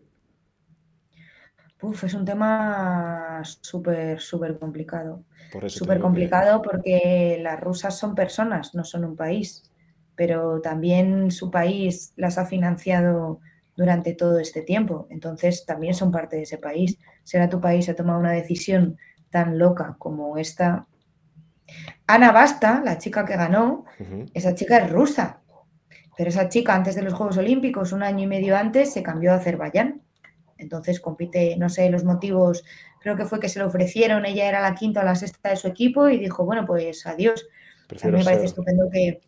Uf, es un tema súper, súper complicado. Súper complicado porque las rusas son personas, no son un país. Pero también su país las ha financiado durante todo este tiempo. Entonces también son parte de ese país. Será tu país ha tomado una decisión tan loca como esta, Ana Basta, la chica que ganó, esa chica es rusa, pero esa chica antes de los Juegos Olímpicos, un año y medio antes, se cambió a Azerbaiyán. Entonces compite, no sé los motivos, creo que fue que se lo ofrecieron, ella era la quinta o la sexta de su equipo y dijo, bueno, pues adiós. a mí me parece estupendo que,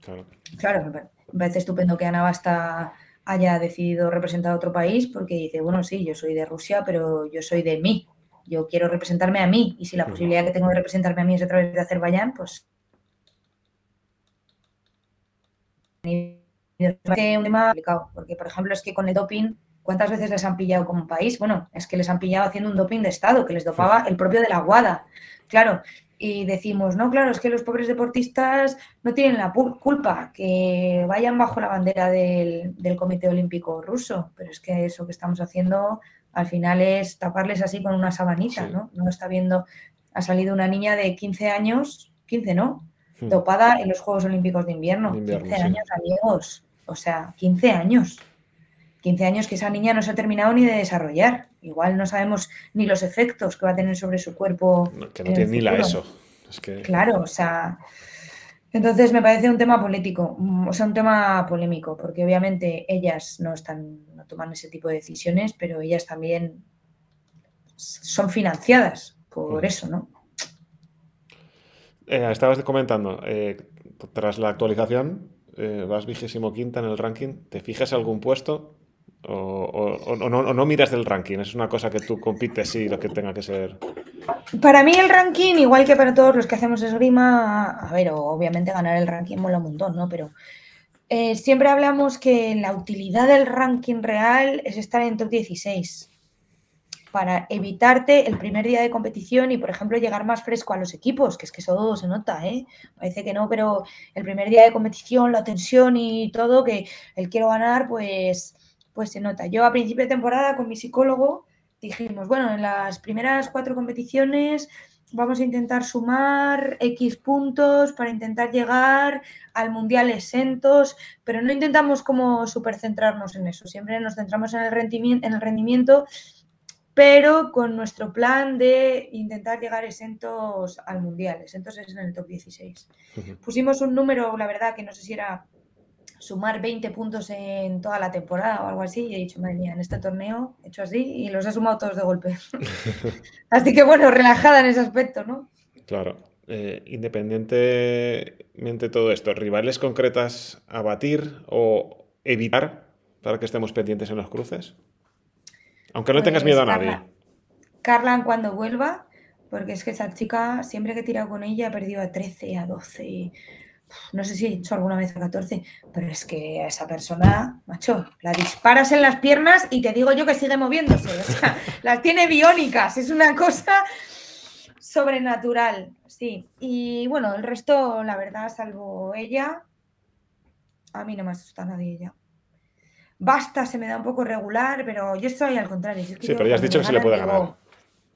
claro. me parece estupendo que Ana Basta haya decidido representar a otro país porque dice, bueno, sí, yo soy de Rusia, pero yo soy de mí, yo quiero representarme a mí y si la posibilidad que tengo de representarme a mí es a través de Azerbaiyán, pues... Es un tema complicado, porque por ejemplo es que con el doping, ¿cuántas veces les han pillado como país? Bueno, es que les han pillado haciendo un doping de Estado, que les dopaba el propio de la Guada. Claro, y decimos, no, claro, es que los pobres deportistas no tienen la culpa, que vayan bajo la bandera del, del Comité Olímpico Ruso, pero es que eso que estamos haciendo al final es taparles así con una sabanita, ¿no? No está viendo, ha salido una niña de 15 años, 15, ¿no? Dopada en los Juegos Olímpicos de Invierno. 15 años, amigos. O sea, 15 años. 15 años que esa niña no se ha terminado ni de desarrollar. Igual no sabemos ni los efectos que va a tener sobre su cuerpo. que no tiene ni la ESO. Claro, o sea, entonces me parece un tema político, mm, o sea, un tema polémico, porque obviamente ellas no están, no toman ese tipo de decisiones, pero ellas también son financiadas por eso, ¿no? Eh, estabas comentando, eh, tras la actualización, eh, vas vigésimo quinta en el ranking, ¿te fijas algún puesto? O, no, miras del ranking, es una cosa que tú compites y lo que tenga que ser. Para mí el ranking, igual que para todos los que hacemos esgrima, a ver, obviamente ganar el ranking mola un montón, ¿no? Pero eh, siempre hablamos que la utilidad del ranking real es estar en top 16 para evitarte el primer día de competición y, por ejemplo, llegar más fresco a los equipos, que es que eso se nota, ¿eh? Parece que no, pero el primer día de competición, la tensión y todo, que el quiero ganar, pues, pues se nota. Yo a principio de temporada con mi psicólogo dijimos, bueno, en las primeras cuatro competiciones vamos a intentar sumar X puntos para intentar llegar al Mundial exentos, pero no intentamos como supercentrarnos en eso, siempre nos centramos en el rendimiento, en el rendimiento pero con nuestro plan de intentar llegar exentos al Mundial, exentos es en el top 16. Pusimos un número, la verdad, que no sé si era sumar 20 puntos en toda la temporada o algo así. Y he dicho, madre mía, en este torneo he hecho así y los he sumado todos de golpe. así que bueno, relajada en ese aspecto, ¿no? Claro. Eh, independientemente de todo esto, ¿rivales concretas a batir o evitar para que estemos pendientes en los cruces? Aunque no tengas miedo a nadie. Carla, Carla cuando vuelva, porque es que esa chica, siempre que he tirado con ella, ha perdido a 13, a 12, no sé si he hecho alguna vez a 14, pero es que a esa persona, macho, la disparas en las piernas y te digo yo que sigue moviéndose. O sea, las tiene biónicas, es una cosa sobrenatural, sí. Y bueno, el resto, la verdad, salvo ella, a mí no me asusta nadie ya. Basta, se me da un poco regular, pero yo soy al contrario. Sí, pero ya has dicho que se le puede ganar.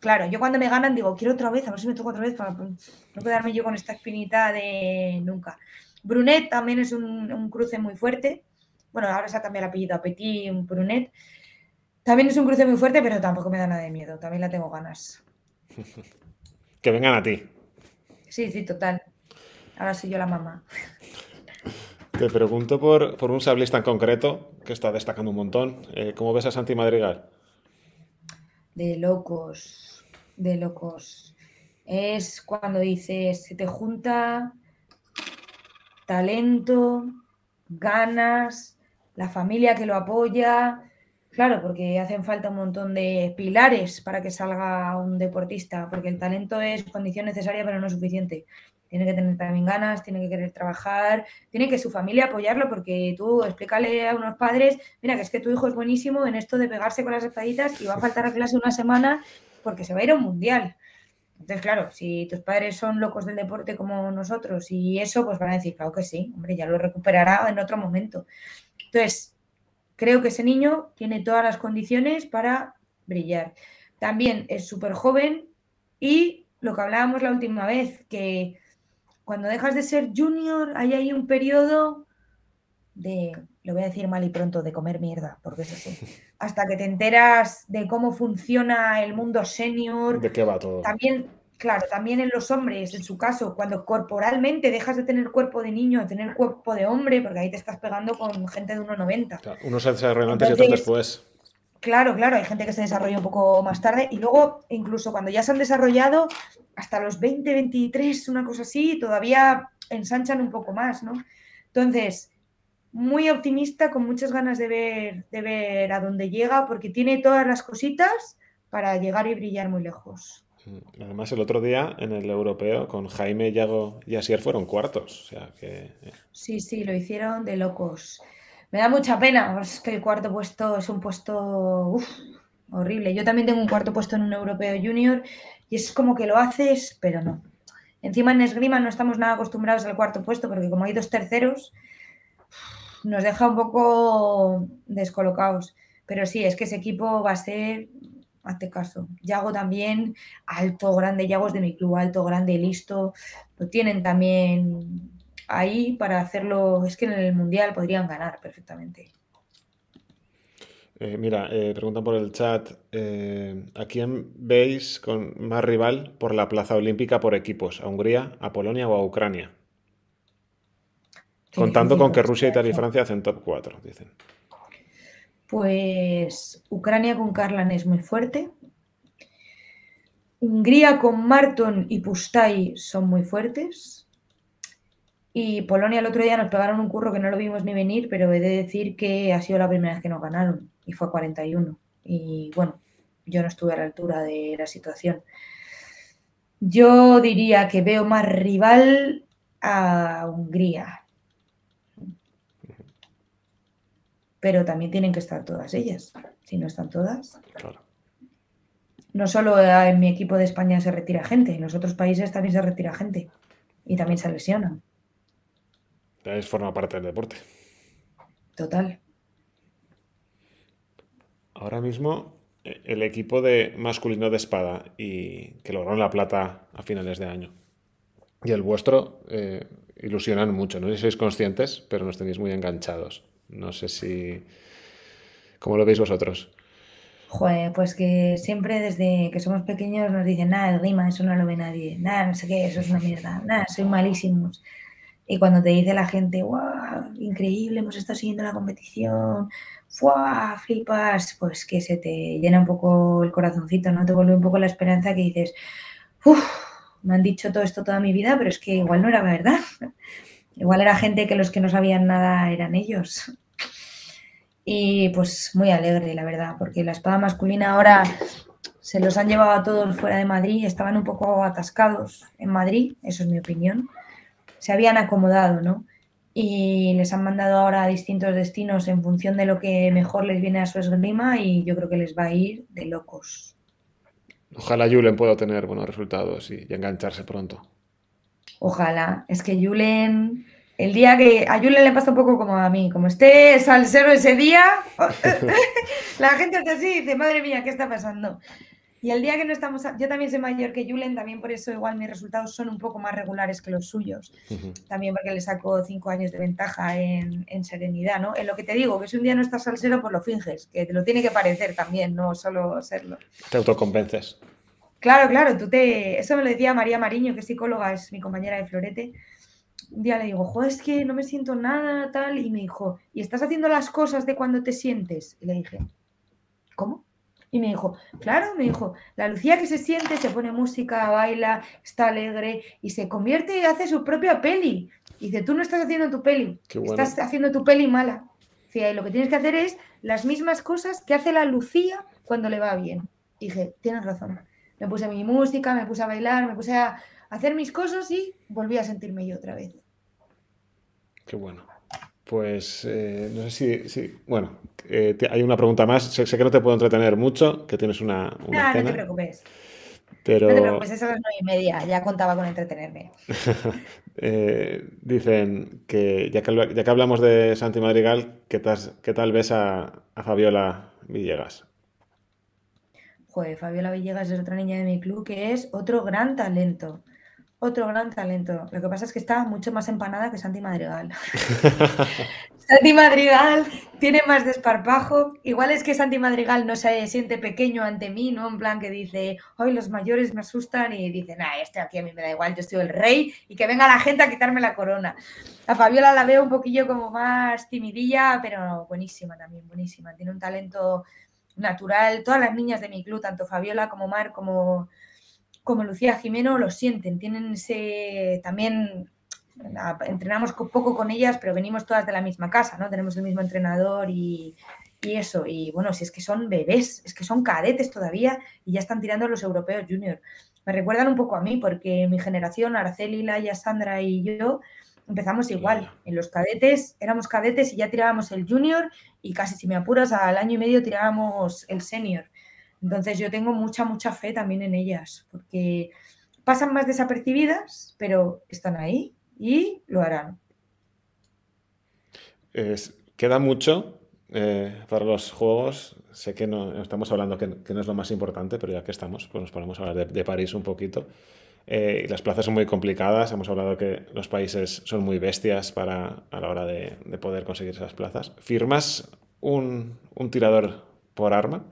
Claro, yo cuando me ganan digo, quiero otra vez, a ver si me toca otra vez para no quedarme yo con esta espinita de nunca. Brunet también es un, un cruce muy fuerte. Bueno, ahora se ha cambiado el apellido a Petit Brunet. También es un cruce muy fuerte, pero tampoco me da nada de miedo. También la tengo ganas. Que vengan a ti. Sí, sí, total. Ahora soy yo la mamá. Te pregunto por, por un sablista en concreto que está destacando un montón. Eh, ¿Cómo ves a Santi Madrigal? De locos, de locos. Es cuando dices, se te junta talento, ganas, la familia que lo apoya. Claro, porque hacen falta un montón de pilares para que salga un deportista, porque el talento es condición necesaria, pero no suficiente. Tiene que tener también ganas, tiene que querer trabajar, tiene que su familia apoyarlo, porque tú explícale a unos padres, mira, que es que tu hijo es buenísimo en esto de pegarse con las espaditas y va a faltar a clase una semana porque se va a ir a un mundial. Entonces, claro, si tus padres son locos del deporte como nosotros y eso, pues van a decir, claro que sí, hombre, ya lo recuperará en otro momento. Entonces, creo que ese niño tiene todas las condiciones para brillar. También es súper joven y lo que hablábamos la última vez, que cuando dejas de ser junior hay ahí un periodo de, lo voy a decir mal y pronto, de comer mierda, porque es así. Hasta que te enteras de cómo funciona el mundo senior, ¿De qué va todo? también, claro, también en los hombres, en su caso, cuando corporalmente dejas de tener cuerpo de niño a tener cuerpo de hombre, porque ahí te estás pegando con gente de 1,90. Claro, unos se desarrollan antes y otros después. Claro, claro, hay gente que se desarrolla un poco más tarde y luego, incluso cuando ya se han desarrollado, hasta los 20, 23, una cosa así, todavía ensanchan un poco más, ¿no? Entonces, muy optimista, con muchas ganas de ver, de ver a dónde llega, porque tiene todas las cositas para llegar y brillar muy lejos. Mm, Además, el otro día en el europeo con Jaime, Yago y Asier fueron cuartos. O sea que. eh, Sí, sí, lo hicieron de locos. Me da mucha pena, es que el cuarto puesto es un puesto horrible. Yo también tengo un cuarto puesto en un europeo junior y es como que lo haces, pero no. Encima en esgrima no estamos nada acostumbrados al cuarto puesto porque como hay dos terceros, nos deja un poco descolocados. Pero sí, es que ese equipo va a ser, hazte caso. Yago también, alto, grande, Yago es de mi club, alto, grande, listo. Lo tienen también ahí para hacerlo. Es que en el mundial podrían ganar perfectamente. eh, mira, eh, preguntan por el chat: eh, ¿a quién veis con más rival por la plaza olímpica por equipos? ¿A Hungría, a Polonia o a Ucrania? Contando con que Rusia, Italia y. Francia hacen top 4, dicen. Pues Ucrania con Karlan es muy fuerte. Hungría con Marton y Pustai son muy fuertes. Y Polonia el otro día nos pegaron un curro que no lo vimos ni venir, pero he de decir que ha sido la primera vez que nos ganaron y fue a 41. Y bueno, yo no estuve a la altura de la situación. Yo diría que veo más rival a Hungría. Pero también tienen que estar todas ellas. Si no están todas, Claro. no solo en mi equipo de España se retira gente, en los otros países también se retira gente y también se lesionan. Es forma parte del deporte. Total. Ahora mismo, eh, el equipo de masculino de espada y que lograron la plata a finales de año y el vuestro eh, ilusionan mucho. No sé si sois conscientes, pero nos tenéis muy enganchados. No sé si. ¿Cómo lo veis vosotros? Joder, pues que siempre desde que somos pequeños nos dicen, nada, el rima, eso no lo ve nadie, nada, no sé qué, eso es una mierda, nada, soy malísimos. Y cuando te dice la gente, wow, increíble, hemos estado siguiendo la competición, ¡fua! flipas, pues que se te llena un poco el corazoncito, ¿no? Te vuelve un poco la esperanza que dices, uff, me han dicho todo esto toda mi vida, pero es que igual no era verdad. Igual era gente que los que no sabían nada eran ellos. Y pues muy alegre, la verdad, porque la espada masculina ahora se los han llevado a todos fuera de Madrid, estaban un poco atascados en Madrid, eso es mi opinión. Se habían acomodado, ¿no? Y les han mandado ahora a distintos destinos en función de lo que mejor les viene a su esgrima y yo creo que les va a ir de locos. Ojalá Julen pueda tener buenos resultados y, engancharse pronto. Ojalá. Es que Julen, el día que a Julen le pasa un poco como a mí, como esté salsero ese día, la gente hace así y dice, madre mía, ¿qué está pasando? Y el día que no estamos, yo también soy mayor que Julen, también por eso igual mis resultados son un poco más regulares que los suyos. También porque le saco cinco años de ventaja en, serenidad, ¿no? En lo que te digo, que si un día no estás salsero, pues lo finges, que te lo tiene que parecer también, no solo serlo. Te autoconvences. Claro, claro, tú te... Eso me lo decía María Mariño, que es psicóloga, es mi compañera de Florete. Un día le digo, joder, es que no me siento nada, tal, y me dijo, ¿y estás haciendo las cosas de cuando te sientes? Y le dije, ¿cómo? Y me dijo, claro, me dijo, la Lucía que se siente, se pone música, baila, está alegre y se convierte y hace su propia peli. Y dice, tú no estás haciendo tu peli, estás haciendo tu peli mala. y lo que tienes que hacer es las mismas cosas que hace la Lucía cuando le va bien. Y dije, tienes razón. Me puse mi música, me puse a bailar, me puse a hacer mis cosas y volví a sentirme yo otra vez. Qué bueno. Pues eh, no sé si, bueno, eh, hay una pregunta más. Sé, que no te puedo entretener mucho, que tienes una, una no, no te preocupes. Pero... No te preocupes, eso es nueve y media, ya contaba con entretenerme. Eh, dicen que ya, que ya que hablamos de Santi Madrigal, ¿qué tal, qué tal ves a, a, Fabiola Villegas? Joder, Fabiola Villegas es otra niña de mi club que es otro gran talento. Otro gran talento. Lo que pasa es que está mucho más empanada que Santi Madrigal. Santi Madrigal tiene más desparpajo. Igual es que Santi Madrigal no se siente pequeño ante mí, ¿no? En plan que dice, hoy los mayores me asustan y dice, nah, este aquí a mí me da igual, yo soy el rey y que venga la gente a quitarme la corona. A Fabiola la veo un poquillo como más timidilla, pero buenísima también, buenísima. Tiene un talento natural. Todas las niñas de mi club, tanto Fabiola como Mar, como como Lucía Jimeno lo sienten, tienen ese también entrenamos poco con ellas, pero venimos todas de la misma casa, ¿no? Tenemos el mismo entrenador y, eso. Y bueno, si es que son bebés, es que son cadetes todavía y ya están tirando los europeos junior. Me recuerdan un poco a mí, porque mi generación, Araceli, Laia, Sandra y yo, empezamos igual. En los cadetes éramos cadetes y ya tirábamos el junior y casi si me apuras al año y medio tirábamos el senior. Entonces yo tengo mucha, mucha fe también en ellas, porque pasan más desapercibidas, pero están ahí y lo harán. queda mucho eh, para los juegos. Sé que no estamos hablando que, no es lo más importante, pero ya que estamos, pues nos ponemos a hablar de, París un poquito. Eh, las plazas son muy complicadas. Hemos hablado que los países son muy bestias para, a la hora de, poder conseguir esas plazas. ¿Firmas un, un tirador por arma?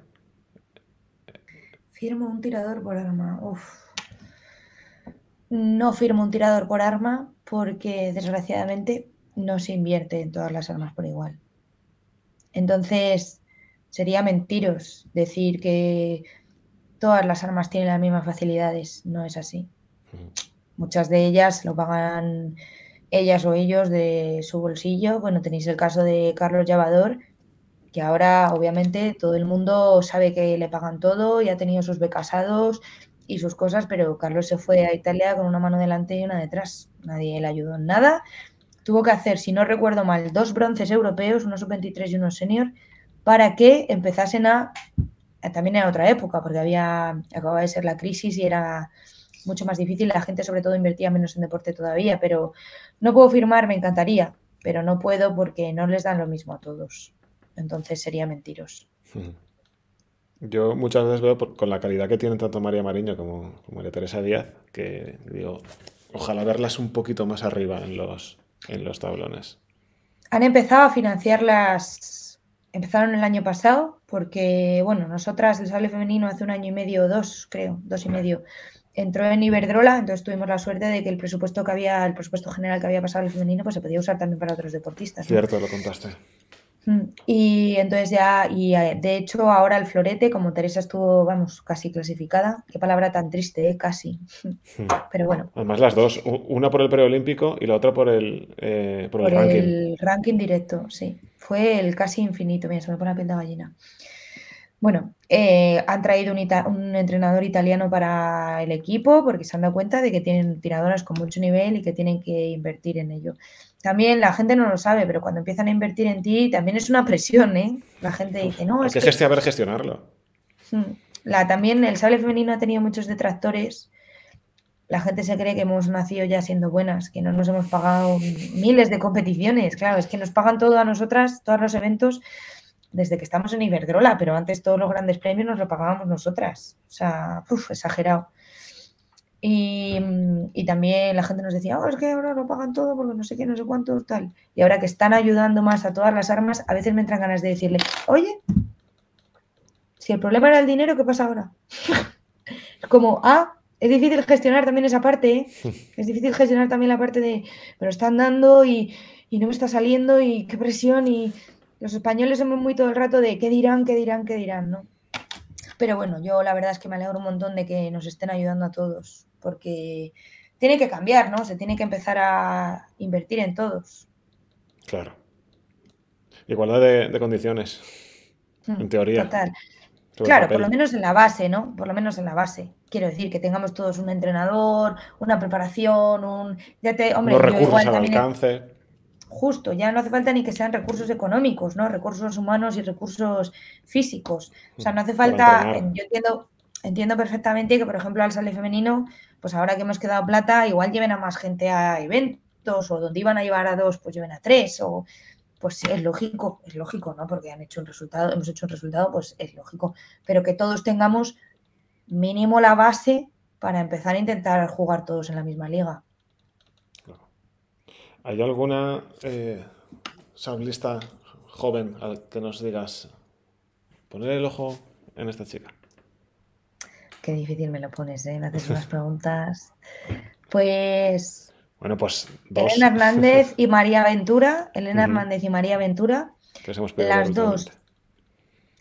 Firmo un tirador por arma. No firmo un tirador por arma porque desgraciadamente no se invierte en todas las armas por igual. Entonces, sería mentiros decir que todas las armas tienen las mismas facilidades. No es así. Muchas de ellas lo pagan ellas o ellos de su bolsillo. Bueno, tenéis el caso de Carlos Llavador, que ahora obviamente todo el mundo sabe que le pagan todo y ha tenido sus becasados y sus cosas, pero Carlos se fue a Italia con una mano delante y una detrás. Nadie le ayudó en nada. Tuvo que hacer, si no recuerdo mal, dos bronces europeos, unos sub-23 y unos senior, para que empezasen a... También en otra época, porque había acababa de ser la crisis y era mucho más difícil. La gente sobre todo invertía menos en deporte todavía, pero no puedo firmar, me encantaría, pero no puedo porque no les dan lo mismo a todos entonces sería mentiros. Yo muchas veces veo con la calidad que tienen tanto María Mariño como, María Teresa Díaz, que digo, ojalá verlas un poquito más arriba en los, en los tablones. Han empezado a financiarlas, empezaron el año pasado, porque, bueno, nosotras, el sable femenino, hace un año y medio o dos, creo, dos y medio, entró en Iberdrola, entonces tuvimos la suerte de que el presupuesto que había, el presupuesto general que había pasado el femenino, pues se podía usar también para otros deportistas. Cierto, lo contaste. Mm, y entonces ya, y eh, de hecho ahora el florete, como Teresa estuvo, vamos, casi clasificada, qué palabra tan triste, ¿eh? casi. Hmm. Pero bueno. Además las dos, una por el preolímpico y la otra por el, eh, por el ranking. el ranking directo, sí. Fue el casi infinito, mira, se me pone la piel de gallina. Bueno, eh, han traído un, un, entrenador italiano para el equipo porque se han dado cuenta de que tienen tiradoras con mucho nivel y que tienen que invertir en ello. También la gente no lo sabe, pero cuando empiezan a invertir en ti también es una presión, ¿eh? La gente dice, no, es que, que saber gestionarlo. Hmm. La, también el sable femenino ha tenido muchos detractores. La gente se cree que hemos nacido ya siendo buenas, que no nos hemos pagado miles de competiciones. Claro, es que nos pagan todo a nosotras, todos los eventos, desde que estamos en Iberdrola, pero antes todos los grandes premios nos lo pagábamos nosotras. O sea, uf, exagerado. Y, también la gente nos decía, oh, es que ahora lo pagan todo porque no sé qué, no sé cuánto, tal. Y ahora que están ayudando más a todas las armas, a veces me entran ganas de decirle, oye, si el problema era el dinero, ¿qué pasa ahora? Como, ah, es difícil gestionar también esa parte, ¿eh? Es difícil gestionar también la parte de, pero están dando y, y no me está saliendo y qué presión y los españoles somos muy todo el rato de qué dirán, qué dirán, qué dirán, ¿no? Pero bueno, yo la verdad es que me alegro un montón de que nos estén ayudando a todos, porque tiene que cambiar, ¿no? Se tiene que empezar a invertir en todos. Claro. Igualdad de, condiciones, hmm, en teoría. Total. claro, por lo menos en la base, ¿no? Por lo menos en la base. Quiero decir, que tengamos todos un entrenador, una preparación, un... Ya te, hombre, Los recursos al alcance justo, ya no hace falta ni que sean recursos económicos, ¿no? Recursos humanos y recursos físicos. O sea, no hace falta, yo entiendo, entiendo perfectamente que, por ejemplo, al sale femenino, pues ahora que hemos quedado plata, igual lleven a más gente a eventos, o donde iban a llevar a dos, pues lleven a tres, o pues es lógico, es lógico, ¿no? Porque han hecho un resultado, hemos hecho un resultado, pues es lógico. Pero que todos tengamos mínimo la base para empezar a intentar jugar todos en la misma liga. ¿Hay alguna eh, sablista joven al que nos digas poner el ojo en esta chica? Qué difícil me lo pones, ¿eh? Me haces unas preguntas. Pues. Bueno, pues dos. Elena Hernández y María Ventura. Elena Hernández y María Ventura. Las dos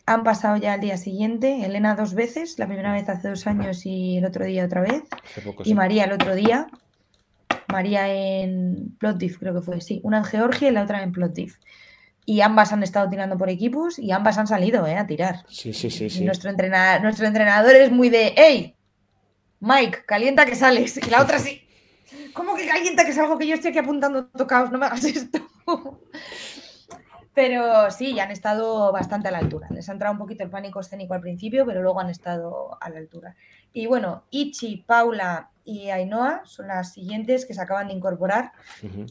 han pasado ya al día siguiente. Elena dos veces, la primera vez hace dos años y el otro día otra vez. y María el otro día. María en Plovdiv, creo que fue, sí, una en Georgia y la otra en Plovdiv. Y ambas han estado tirando por equipos y ambas han salido ¿eh? a tirar. Sí, sí, sí. sí. Nuestro, entrenador, nuestro entrenador es muy de, hey, Mike, calienta que sales. Y la otra sí. ¿Cómo que calienta que es algo que yo estoy aquí apuntando tocaos? No me hagas esto. Pero sí, ya han estado bastante a la altura. Les ha entrado un poquito el pánico escénico al principio, pero luego han estado a la altura. Y bueno, Ichi, Paula y Ainhoa son las siguientes que se acaban de incorporar.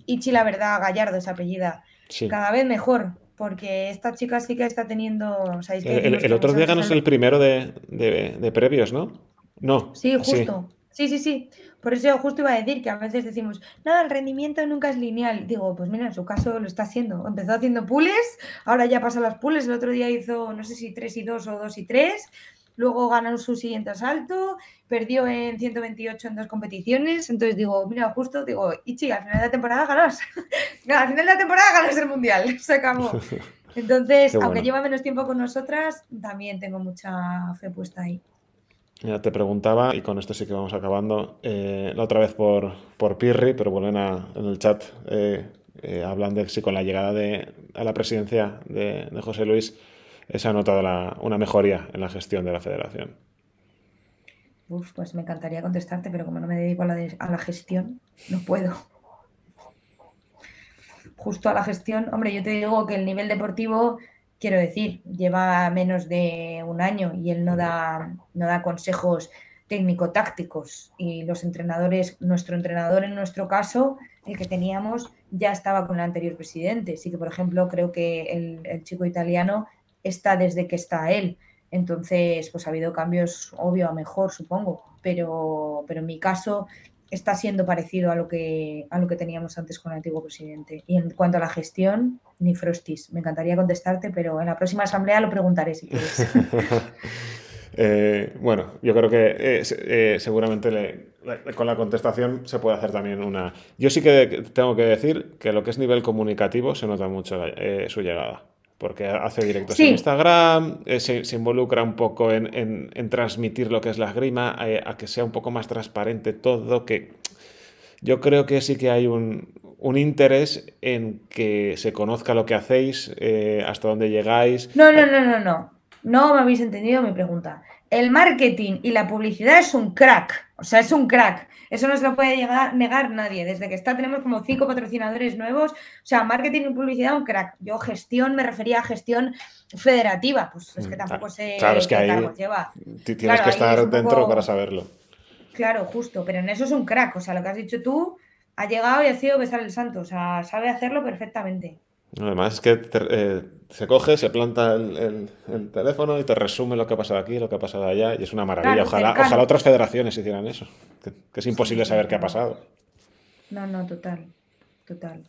Ichi, la verdad, Gallardo es apellida. Cada vez mejor, porque esta chica sí que está teniendo. el, otro día ganó el primero de, previos, ¿no? No. Sí, justo. Sí. sí, sí, Por eso yo justo iba a decir que a veces decimos, no, el rendimiento nunca es lineal. Digo, pues mira, en su caso lo está haciendo. Empezó haciendo pules, ahora ya pasa las pules. El otro día hizo, no sé si 3 y 2 o 2 y 3 luego ganó su siguiente asalto, perdió en 128 en dos competiciones, entonces digo, mira, justo, digo, Ichi, al final de la temporada ganas, al final de la temporada ganas el Mundial, se acabó. Entonces, aunque lleva menos tiempo con nosotras, también tengo mucha fe puesta ahí. Ya te preguntaba, y con esto sí que vamos acabando, eh, la otra vez por, por Pirri, pero vuelven a, en el chat, eh, eh, hablan de si con la llegada de, a la presidencia de, de José Luis se ha notado una mejoría en la gestión de la federación. Uf, pues me encantaría contestarte, pero como no me dedico a la, a la gestión, no puedo. Justo a la gestión, hombre, yo te digo que el nivel deportivo, quiero decir, lleva menos de un año y él no da, no da consejos técnico-tácticos y los entrenadores, nuestro entrenador en nuestro caso, el que teníamos, ya estaba con el anterior presidente. Sí que, por ejemplo, creo que el, el chico italiano está desde que está él. Entonces, pues ha habido cambios, obvio, a mejor, supongo, pero, pero en mi caso está siendo parecido a lo, que, a lo que teníamos antes con el antiguo presidente. Y en cuanto a la gestión, ni frostis. Me encantaría contestarte, pero en la próxima asamblea lo preguntaré si quieres. Eh, bueno, yo creo que eh, eh, seguramente con la contestación se puede hacer también una... Yo sí que tengo que decir que lo que es nivel comunicativo se nota mucho su llegada porque hace directos en Instagram, eh, se, involucra un poco en, transmitir lo que es la esgrima, eh, a que sea un poco más transparente todo, que yo creo que sí que hay un, interés en que se conozca lo que hacéis, eh, hasta dónde llegáis. No, no, no, no, no. No me habéis entendido mi pregunta. El marketing y la publicidad es un crack, o sea, es un crack. Eso no se lo puede llegar, negar nadie. Desde que está tenemos como cinco patrocinadores nuevos. O sea, marketing y publicidad, un crack. Yo gestión me refería a gestión federativa. Pues es que mm, tampoco sé claro, es que ahí lleva. Tienes que estar dentro para saberlo. Claro, justo. Pero en eso es un crack. O sea, lo que has dicho tú ha llegado y ha sido besar el santo. O sea, sabe hacerlo perfectamente. Además es que eh, se coge, se planta el, teléfono y te resume lo que ha pasado aquí, lo que ha pasado allá, y es una maravilla. ojalá, ojalá otras federaciones hicieran eso, que, es imposible saber qué ha pasado. No, no, total, total.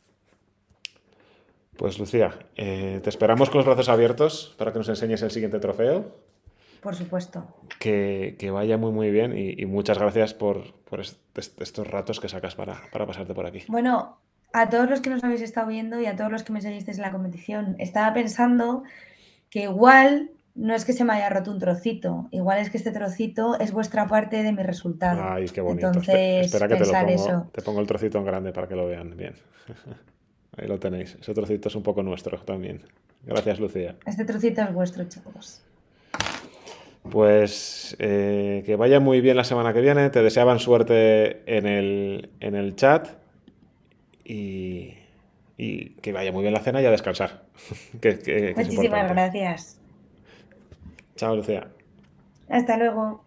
Pues Lucía, eh, te esperamos con los brazos abiertos para que nos enseñes el siguiente trofeo. Por supuesto. Que, vaya muy, muy bien y, muchas gracias por, estos ratos que sacas para, para pasarte por aquí. Bueno, a todos los que nos habéis estado viendo y a todos los que me seguisteis en la competición, estaba pensando que igual no es que se me haya roto un trocito, igual es que este trocito es vuestra parte de mi resultado. Ay, qué bonito. Entonces, Espera que te lo pongo, te pongo el trocito en grande para que lo vean bien. Ahí lo tenéis. Ese trocito es un poco nuestro también. Gracias, Lucía. Este trocito es vuestro, chicos. Pues eh, que vaya muy bien la semana que viene. Te deseaban suerte en el, en el chat y, que vaya muy bien la cena y a descansar. Muchísimas gracias. Chao, Lucía. Hasta luego.